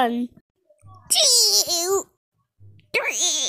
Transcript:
one, two, three.